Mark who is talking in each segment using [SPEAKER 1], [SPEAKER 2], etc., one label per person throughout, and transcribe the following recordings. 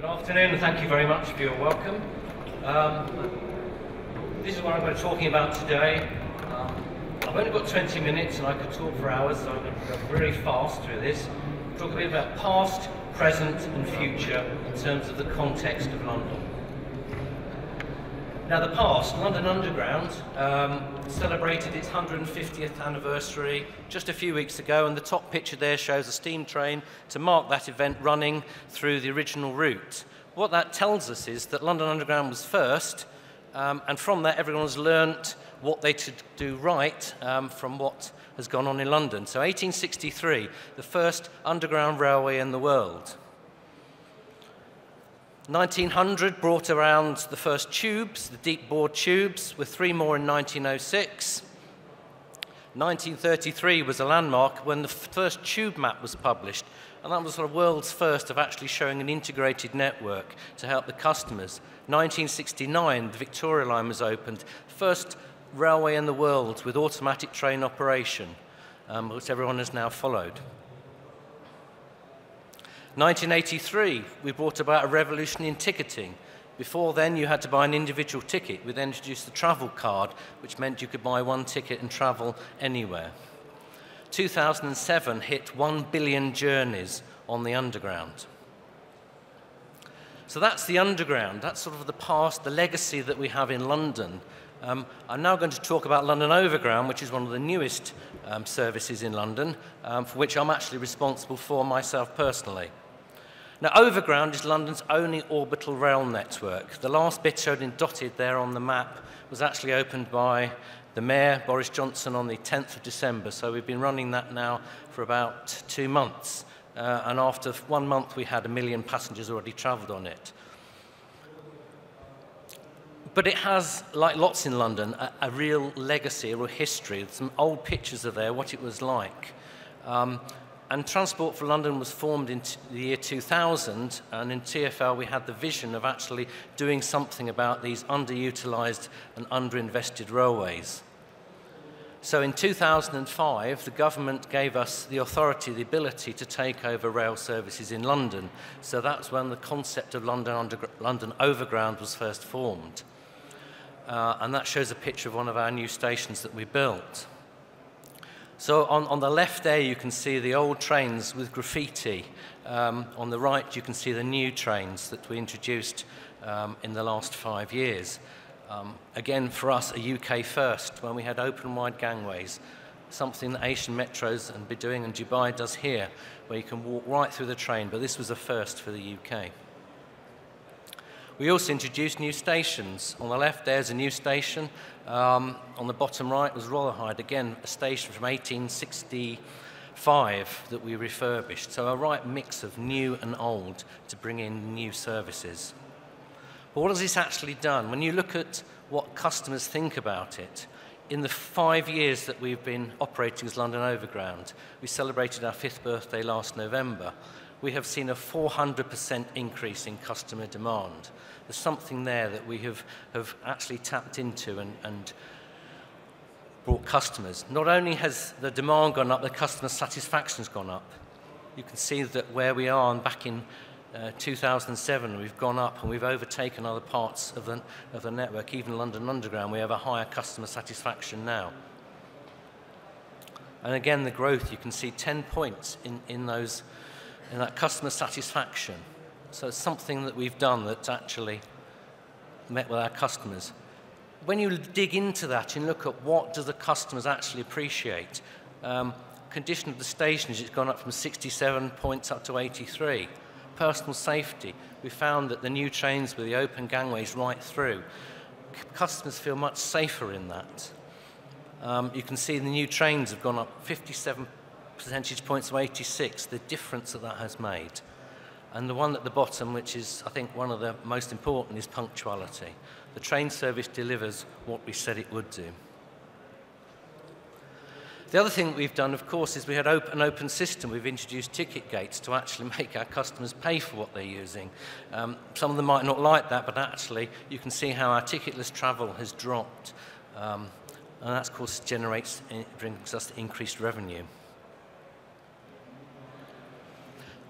[SPEAKER 1] Good afternoon, and thank you very much for your welcome. Um, this is what I'm going to be talking about today. Um, I've only got 20 minutes and I could talk for hours, so I'm going to go really fast through this. Talk a bit about past, present and future in terms of the context of London. Now the past, London Underground um, celebrated its 150th anniversary just a few weeks ago and the top picture there shows a steam train to mark that event running through the original route. What that tells us is that London Underground was first um, and from that everyone's learnt what they should do right um, from what has gone on in London. So 1863, the first underground railway in the world. 1900 brought around the first tubes, the deep bore tubes, with three more in 1906. 1933 was a landmark when the first tube map was published, and that was the world's first of actually showing an integrated network to help the customers. 1969, the Victoria Line was opened, first railway in the world with automatic train operation, um, which everyone has now followed. 1983, we brought about a revolution in ticketing. Before then, you had to buy an individual ticket. We then introduced the travel card, which meant you could buy one ticket and travel anywhere. 2007 hit 1 billion journeys on the underground. So that's the underground. That's sort of the past, the legacy that we have in London. Um, I'm now going to talk about London Overground, which is one of the newest um, services in London, um, for which I'm actually responsible for myself personally. Now, Overground is London's only orbital rail network. The last bit shown in dotted there on the map was actually opened by the Mayor, Boris Johnson, on the 10th of December. So we've been running that now for about two months. Uh, and after one month, we had a million passengers already travelled on it. But it has, like lots in London, a, a real legacy, a real history. Some old pictures are there, what it was like. Um, and Transport for London was formed in the year 2000, and in TfL we had the vision of actually doing something about these underutilised and underinvested railways. So in 2005, the government gave us the authority, the ability to take over rail services in London. So that's when the concept of London, London Overground was first formed. Uh, and that shows a picture of one of our new stations that we built. So on, on the left there, you can see the old trains with graffiti. Um, on the right, you can see the new trains that we introduced um, in the last five years. Um, again, for us, a UK first, when we had open wide gangways, something that Asian metros and Beijing and Dubai does here, where you can walk right through the train, but this was a first for the UK. We also introduced new stations. On the left, there's a new station. Um, on the bottom right was Rotherhithe, again, a station from 1865 that we refurbished. So a right mix of new and old to bring in new services. But what has this actually done? When you look at what customers think about it, in the five years that we've been operating as London Overground, we celebrated our fifth birthday last November, we have seen a 400% increase in customer demand. There's something there that we have, have actually tapped into and, and brought customers. Not only has the demand gone up, the customer satisfaction has gone up. You can see that where we are and back in uh, 2007, we've gone up and we've overtaken other parts of the, of the network, even London Underground. We have a higher customer satisfaction now. And again, the growth, you can see 10 points in, in those and that customer satisfaction. So it's something that we've done that's actually met with our customers. When you dig into that and look at what do the customers actually appreciate, um, condition of the stations, it's gone up from 67 points up to 83. Personal safety, we found that the new trains with the open gangways right through, customers feel much safer in that. Um, you can see the new trains have gone up 57 percentage points of 86, the difference that that has made. And the one at the bottom, which is, I think, one of the most important, is punctuality. The train service delivers what we said it would do. The other thing we've done, of course, is we had an open system. We've introduced ticket gates to actually make our customers pay for what they're using. Um, some of them might not like that, but actually you can see how our ticketless travel has dropped. Um, and that, of course, generates, brings us increased revenue.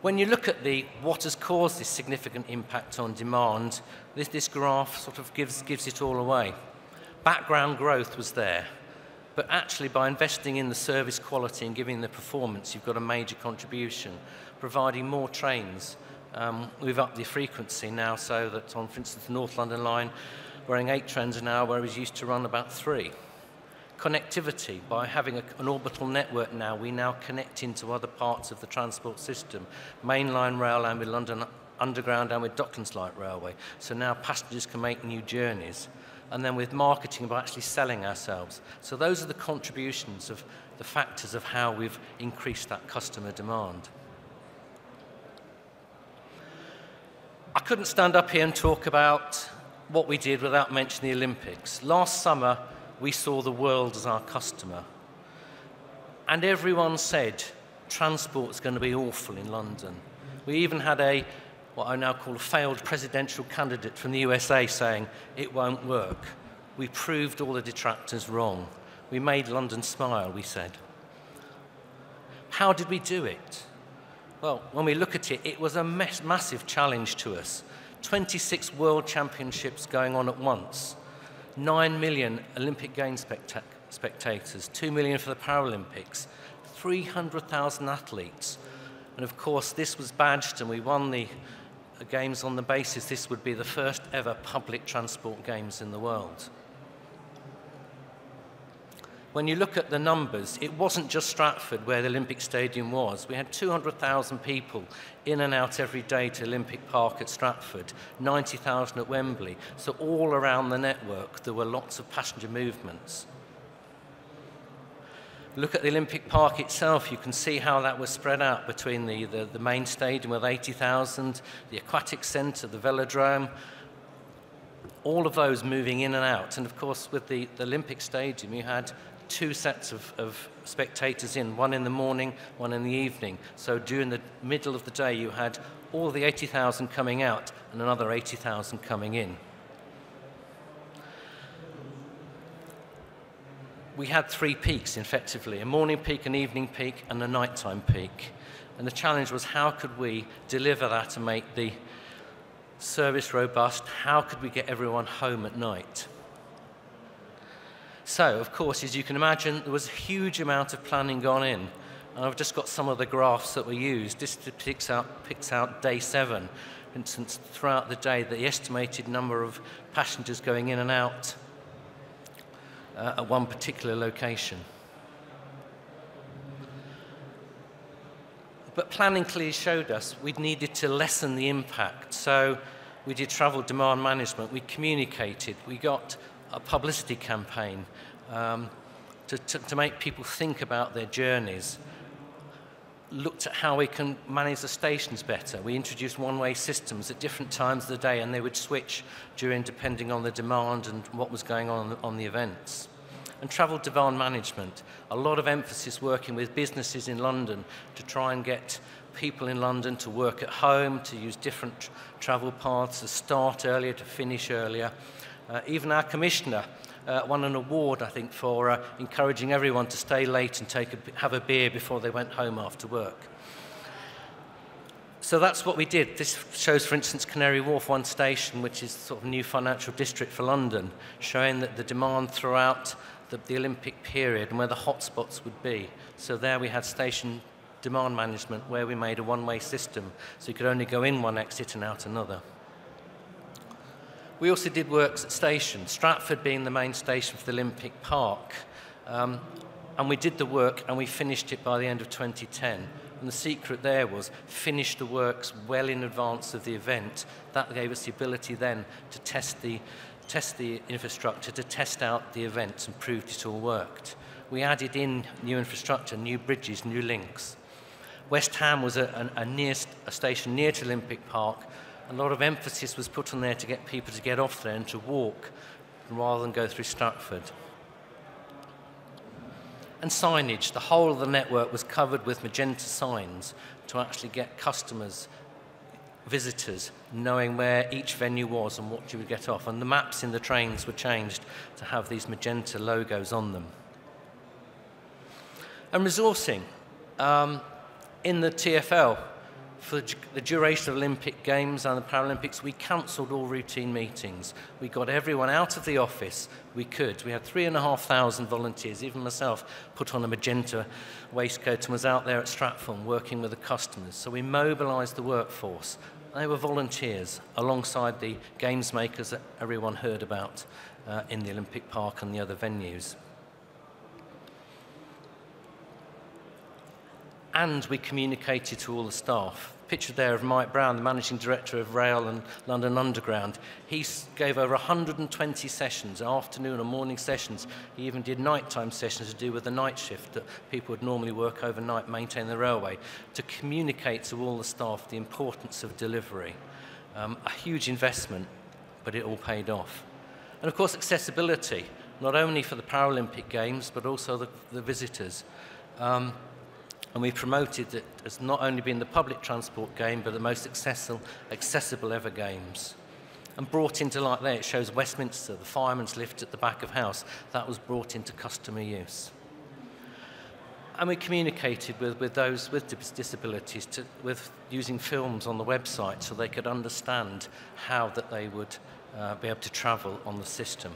[SPEAKER 1] When you look at the what has caused this significant impact on demand, this, this graph sort of gives, gives it all away. Background growth was there, but actually by investing in the service quality and giving the performance, you've got a major contribution, providing more trains. Um, we've upped the frequency now so that on, for instance, the North London line, running eight trains an hour, whereas used to run about three connectivity. By having a, an orbital network now, we now connect into other parts of the transport system, mainline rail and with London Underground and with Docklands Light Railway. So now passengers can make new journeys. And then with marketing, by actually selling ourselves. So those are the contributions of the factors of how we've increased that customer demand. I couldn't stand up here and talk about what we did without mentioning the Olympics. Last summer, we saw the world as our customer. And everyone said transport's going to be awful in London. We even had a, what I now call a failed presidential candidate from the USA saying it won't work. We proved all the detractors wrong. We made London smile, we said. How did we do it? Well, when we look at it, it was a massive challenge to us. 26 world championships going on at once. 9 million Olympic Games specta spectators, 2 million for the Paralympics, 300,000 athletes. And of course, this was badged, and we won the Games on the basis this would be the first ever public transport Games in the world. When you look at the numbers, it wasn't just Stratford where the Olympic Stadium was. We had 200,000 people in and out every day to Olympic Park at Stratford, 90,000 at Wembley. So all around the network, there were lots of passenger movements. Look at the Olympic Park itself, you can see how that was spread out between the, the, the main stadium with 80,000, the aquatic centre, the velodrome, all of those moving in and out. And of course, with the, the Olympic Stadium, you had two sets of, of spectators in, one in the morning, one in the evening. So during the middle of the day, you had all the 80,000 coming out and another 80,000 coming in. We had three peaks, effectively, a morning peak, an evening peak, and a nighttime peak. And the challenge was how could we deliver that and make the service robust? How could we get everyone home at night? So, of course, as you can imagine, there was a huge amount of planning gone in. And I've just got some of the graphs that were used. This picks out, picks out day seven. For instance, throughout the day, the estimated number of passengers going in and out uh, at one particular location. But planning clearly showed us we'd needed to lessen the impact. So we did travel demand management, we communicated, we got a publicity campaign um, to, to, to make people think about their journeys. Looked at how we can manage the stations better. We introduced one-way systems at different times of the day, and they would switch during depending on the demand and what was going on on the events. And travel demand management, a lot of emphasis working with businesses in London to try and get people in London to work at home, to use different travel paths, to start earlier, to finish earlier, uh, even our commissioner uh, won an award, I think, for uh, encouraging everyone to stay late and take a, have a beer before they went home after work. So that's what we did. This shows, for instance, Canary Wharf One Station, which is sort of new financial district for London, showing that the demand throughout the, the Olympic period and where the hotspots would be. So there we had station demand management where we made a one-way system, so you could only go in one exit and out another. We also did works at stations, Stratford being the main station for the Olympic Park. Um, and we did the work and we finished it by the end of 2010. And the secret there was finish the works well in advance of the event. That gave us the ability then to test the, test the infrastructure, to test out the events and proved it all worked. We added in new infrastructure, new bridges, new links. West Ham was a, a, a, near, a station near to Olympic Park a lot of emphasis was put on there to get people to get off there and to walk rather than go through Stratford. And signage, the whole of the network was covered with magenta signs to actually get customers, visitors, knowing where each venue was and what you would get off. And the maps in the trains were changed to have these magenta logos on them. And resourcing. Um, in the TFL, For the duration of Olympic Games and the Paralympics, we cancelled all routine meetings. We got everyone out of the office we could. We had three and a half thousand volunteers. Even myself put on a magenta waistcoat and was out there at Stratford working with the customers. So we mobilised the workforce. They were volunteers alongside the games makers that everyone heard about uh, in the Olympic Park and the other venues. And we communicated to all the staff. Picture there of Mike Brown, the managing director of Rail and London Underground. He gave over 120 sessions, afternoon and morning sessions. He even did nighttime sessions to do with the night shift that people would normally work overnight, maintain the railway, to communicate to all the staff the importance of delivery. Um, a huge investment, but it all paid off. And of course, accessibility, not only for the Paralympic Games, but also the, the visitors. Um, and we promoted it as not only being the public transport game, but the most accessible, accessible ever games. And brought into light there, it shows Westminster, the fireman's lift at the back of house, that was brought into customer use. And we communicated with, with those with disabilities to, with using films on the website so they could understand how that they would uh, be able to travel on the system.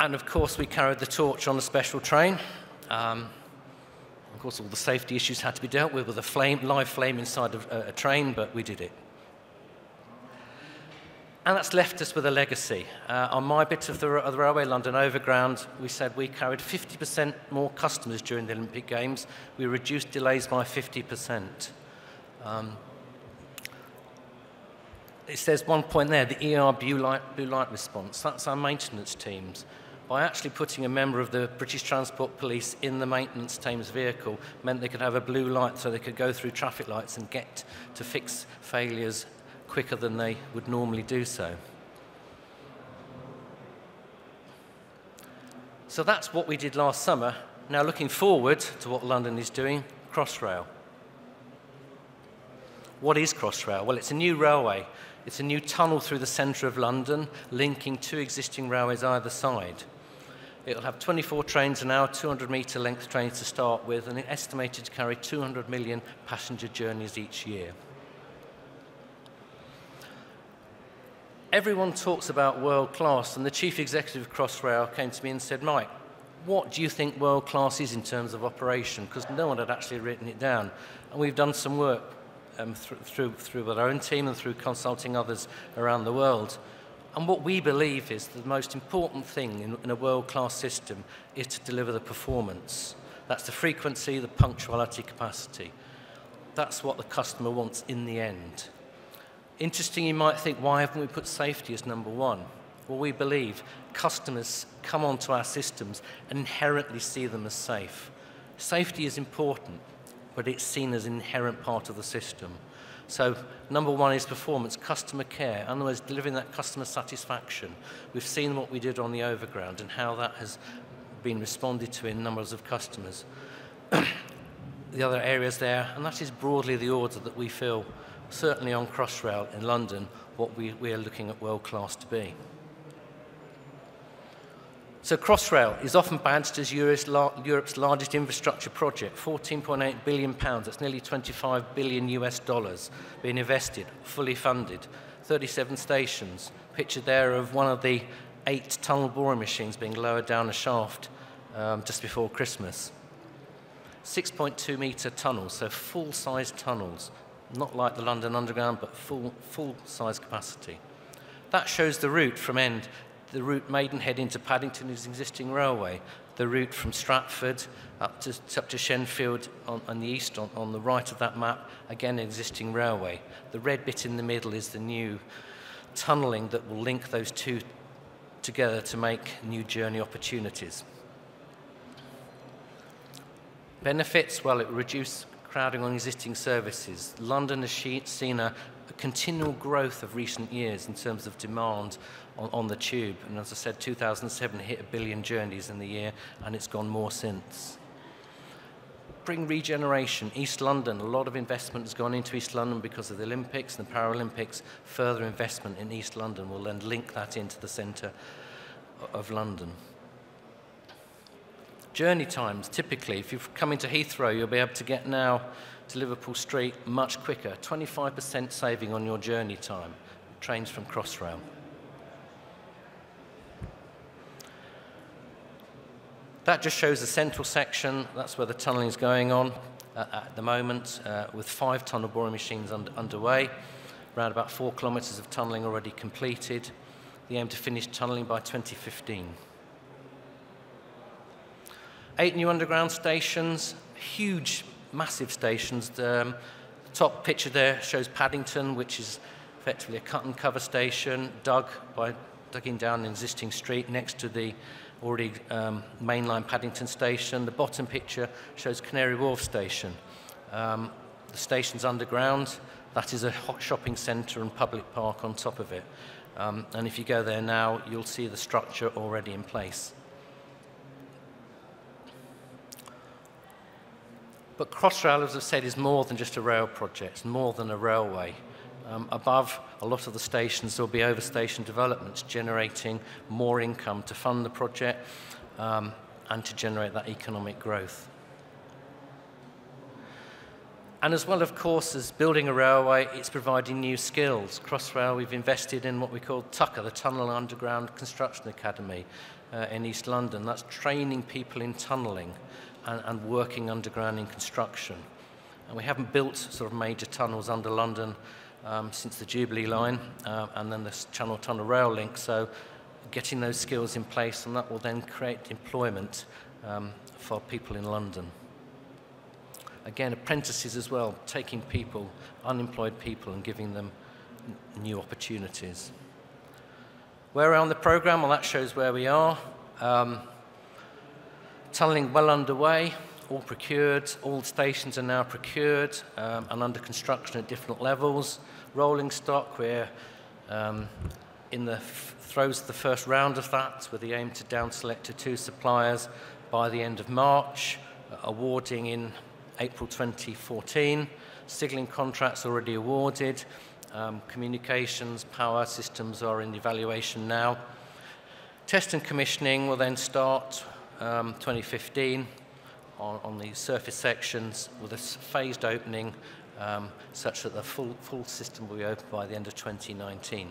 [SPEAKER 1] And of course, we carried the torch on the special train. Um, of course, all the safety issues had to be dealt with with a flame, live flame inside of a, a train, but we did it. And that's left us with a legacy. Uh, on my bit of the, of the Railway London Overground, we said we carried 50% more customers during the Olympic Games. We reduced delays by 50%. Um, it says one point there, the ER blue light, blue light response. That's our maintenance teams by actually putting a member of the British Transport Police in the maintenance team's vehicle meant they could have a blue light so they could go through traffic lights and get to fix failures quicker than they would normally do so. So that's what we did last summer. Now looking forward to what London is doing, Crossrail. What is Crossrail? Well, it's a new railway. It's a new tunnel through the centre of London, linking two existing railways either side. It'll have 24 trains an hour, 200 metre length trains to start with, and it's estimated to carry 200 million passenger journeys each year. Everyone talks about world class, and the chief executive of Crossrail came to me and said, Mike, what do you think world class is in terms of operation? Because no one had actually written it down. And we've done some work um, th through, through our own team and through consulting others around the world. And what we believe is the most important thing in, in a world-class system is to deliver the performance. That's the frequency, the punctuality, capacity. That's what the customer wants in the end. Interesting, you might think, why haven't we put safety as number one? Well, we believe customers come onto our systems and inherently see them as safe. Safety is important, but it's seen as an inherent part of the system. So number one is performance, customer care. In other words, delivering that customer satisfaction. We've seen what we did on the overground and how that has been responded to in numbers of customers. the other areas there, and that is broadly the order that we feel, certainly on Crossrail in London, what we, we are looking at world class to be. So Crossrail is often badged as Europe's, largest infrastructure project, 14.8 billion pounds, that's nearly 25 billion US dollars being invested, fully funded, 37 stations, picture there of one of the eight tunnel boring machines being lowered down a shaft um, just before Christmas. 6.2 metre tunnels, so full-size tunnels, not like the London Underground, but full, full-size capacity. That shows the route from end the route Maidenhead into Paddington is existing railway. The route from Stratford up to, up to Shenfield on, on the east, on, on the right of that map, again existing railway. The red bit in the middle is the new tunnelling that will link those two together to make new journey opportunities. Benefits, well, it reduces crowding on existing services. London has seen a, a continual growth of recent years in terms of demand on, on the tube. And as I said, 2007 hit a billion journeys in the year, and it's gone more since. Bring regeneration, East London, a lot of investment has gone into East London because of the Olympics and the Paralympics. Further investment in East London will then link that into the centre of London. Journey times, typically, if you're coming to Heathrow, you'll be able to get now to Liverpool Street much quicker, 25% saving on your journey time, trains from Crossrail. That just shows the central section. That's where the tunnelling is going on uh, at the moment, uh, with five tunnel boring machines under, underway. Around about four kilometres of tunnelling already completed. The aim to finish tunnelling by 2015. Eight new underground stations, huge, massive stations. The, um, top picture there shows Paddington, which is effectively a cut and cover station, dug by digging down an existing street next to the already um, mainline Paddington Station. The bottom picture shows Canary Wharf Station. Um, the station's underground. That is a hot shopping centre and public park on top of it. Um, and if you go there now, you'll see the structure already in place. But Crossrail, as I've said, is more than just a rail project, it's more than a railway. Um, above a lot of the stations, there'll be overstation developments generating more income to fund the project um, and to generate that economic growth. And as well, of course, as building a railway, it's providing new skills. Crossrail, we've invested in what we call TUCA, the Tunnel Underground Construction Academy uh, in East London. That's training people in tunnelling and, and working underground in construction. And we haven't built sort of major tunnels under London um, since the Jubilee line uh, and then the Channel Tunnel Rail link. So getting those skills in place and that will then create employment um, for people in London. Again, apprentices as well, taking people, unemployed people and giving them new opportunities. Where are we on the programme? Well, that shows where we are. Um, tunneling well underway, all procured, all stations are now procured um, and under construction at different levels rolling stock. We're um, in the throes of the first round of that with the aim to down select to two suppliers by the end of March, uh, awarding in April 2014. Signalling contracts already awarded. Um, communications, power systems are in evaluation now. Test and commissioning will then start um, 2015 on, on the surface sections with a phased opening um, such that the full, full system will be open by the end of 2019.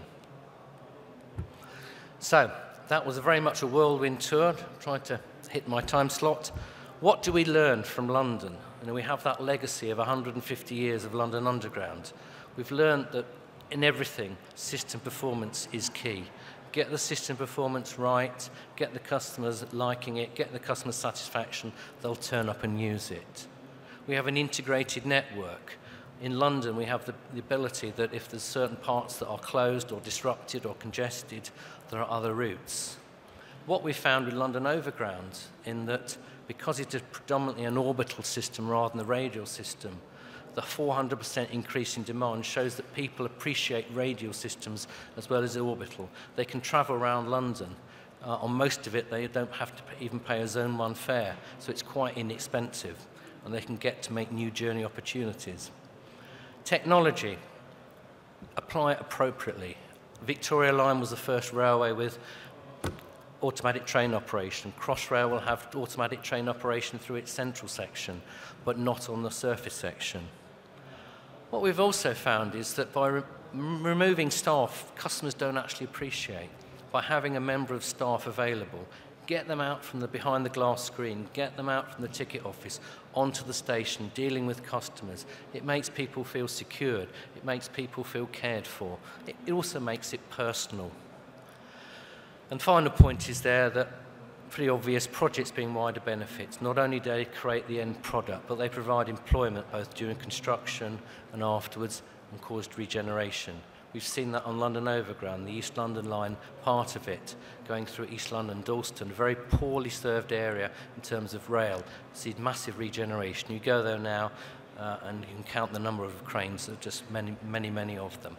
[SPEAKER 1] So that was a very much a whirlwind tour, trying to hit my time slot. What do we learn from London? You know, we have that legacy of 150 years of London Underground. We've learned that in everything, system performance is key. Get the system performance right, get the customers liking it, get the customer satisfaction, they'll turn up and use it. We have an integrated network in London, we have the, the ability that if there's certain parts that are closed or disrupted or congested, there are other routes. What we found with London Overground, in that because it is predominantly an orbital system rather than a radial system, the 400% increase in demand shows that people appreciate radial systems as well as orbital. They can travel around London. Uh, on most of it, they don't have to even pay a Zone 1 fare, so it's quite inexpensive, and they can get to make new journey opportunities. Technology, apply it appropriately. Victoria Line was the first railway with automatic train operation. Crossrail will have automatic train operation through its central section, but not on the surface section. What we've also found is that by re removing staff, customers don't actually appreciate. By having a member of staff available, get them out from the behind the glass screen, get them out from the ticket office onto the station, dealing with customers. It makes people feel secured. It makes people feel cared for. It, also makes it personal. And final point is there that pretty obvious projects being wider benefits. Not only do they create the end product, but they provide employment both during construction and afterwards and caused regeneration. We've seen that on London Overground, the East London line, part of it, going through East London, Dalston, a very poorly served area in terms of rail. See massive regeneration. You go there now uh, and you can count the number of cranes, there are just many, many, many of them.